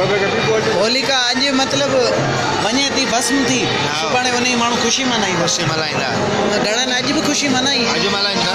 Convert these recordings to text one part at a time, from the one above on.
هولڪا اڄ مطلب وڃي ٿي ڀسم ٿي. سڀاڻي ان جي ماڻهو خوشي منائيندو خوشي ملهائيندا. گهڻن اڄ به خوشي منائي اڄ ملهائيندا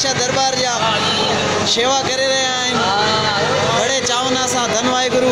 دربار جا شیوا کرے چاؤن سا دن واحر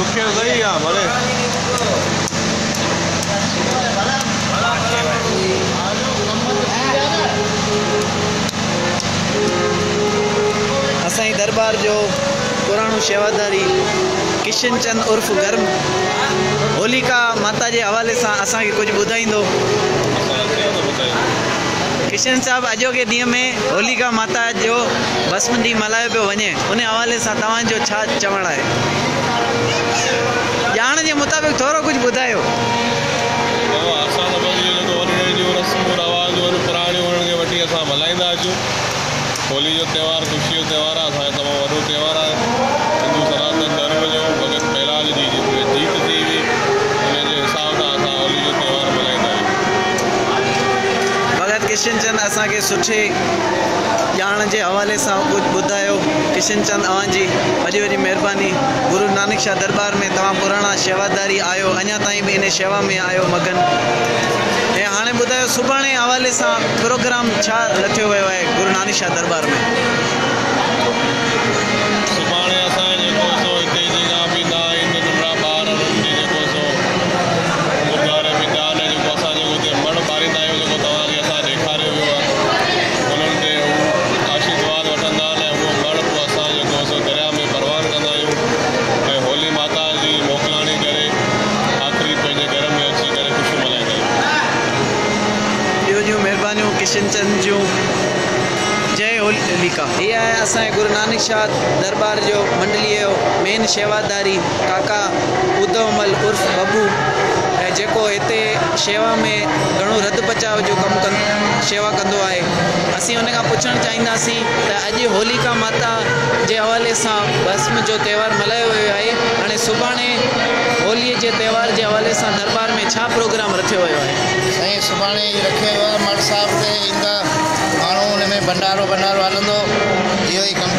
अञा भाई दुखे सही आहे भले असांजी दरबार जो पुराणो शेवादारी किशन चंद उर्फ़ गर्म होलिका माता जे हवाले सां असांखे कुझु ॿुधाईंदो किशन साहिबु अॼोके ॾींहं में होलिका माता जो भस्म ॾींहुं मल्हायो पियो वञे उन हवाले सां तव्हांजो छा चवणु आहे ڄاڻ جي مطابق ٿورو ڪجهه ٻڌايو آهيون ڀڳت ڪشن چند اسان کي سٺي ڄاڻ جي حوالي سان ڪجهه ٻڌايو. ڪشن چند اوهان جي وڏي وڏي مهرباني. گرو نانڪ شاهه درٻار ۾ توهان پراڻا شيواداري آهيو اڃا تائين به ان شيوا ۾ آهيو مگن. ۽ هاڻي ٻڌايو سڀاڻي حوالي سان پروگرام ڇا رکيو ويو آهي گرو نانڪ شاهه درٻار ۾ आहियूं ॿियूं ॿियूं महिरबानियूं किशन चंद जूं जय होलिका इहा आहे असांजे गुरु नानक शाह दरबार जो मंडलीअ जो मेन शेवादारी काका उद्धवमल उर्फ़ बबू جيڪو هتي شيوا ۾ گهڻو رڌ بچاءُ جو ڪم ڪن شيوا ڪندو آهي. اسين هن کان پڇڻ چاهينداسين ته اڄ هولڪا ماتا جي حوالي سان ڀسم جو تيوهار ملهايو ويو آهي. هاڻي سڀاڻي هوليءَ جي تيوهار جي حوالي سان درٻار ۾ ڇا پروگرام رکيو ويو آهي؟ سائين سڀاڻي رکيو ويو آهي مڙهه صاحب تي ايندا ماڻهو هن ۾ ڀنڊارو ڀنڊارو هلندو. اهو ئي ڪم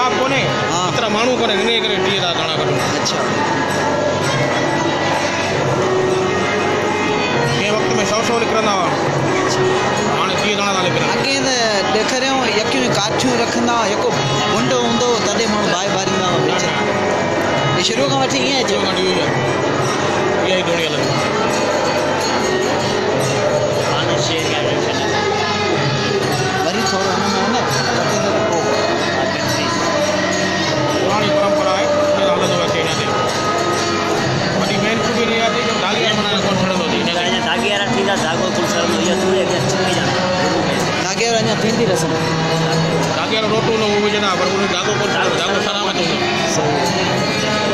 حساب ڪونهي ها. ايترا ماڻهو ڪونهي هن ڪري ٽيهه ٿا گهڻا ڪڍون اڇا ڪنهن وقت ۾ سؤ سؤ نڪرندا هئا هاڻي ٽيهه گهڻا ٿا نڪرن اڳي ته ڏيکاريون يڪيون ڪاٺيون رکندا هئا هڪ گنڊ هوندو تڏهن ماڻهو باهه ٻاريندا هئا هي شروع کان وٺي ائين جو اچي گاڏي هئي آهي اها ئي ڌوڻي هلندي وري ٿورو هن ۾ نه ڪٽي ته پوءِ पुरानी परंपरा है ये हालत होवे थी नहीं बड़ी मेन खूबी रही थी कि दागिया बनाने को छड़ो थी नहीं दागिया रखी था दागो कुल सर में ये तू एक छिपी जा दागिया रहा थींदी रसम दागिया रोटो लो वो जना पर वो दागो को दागो सरामा थी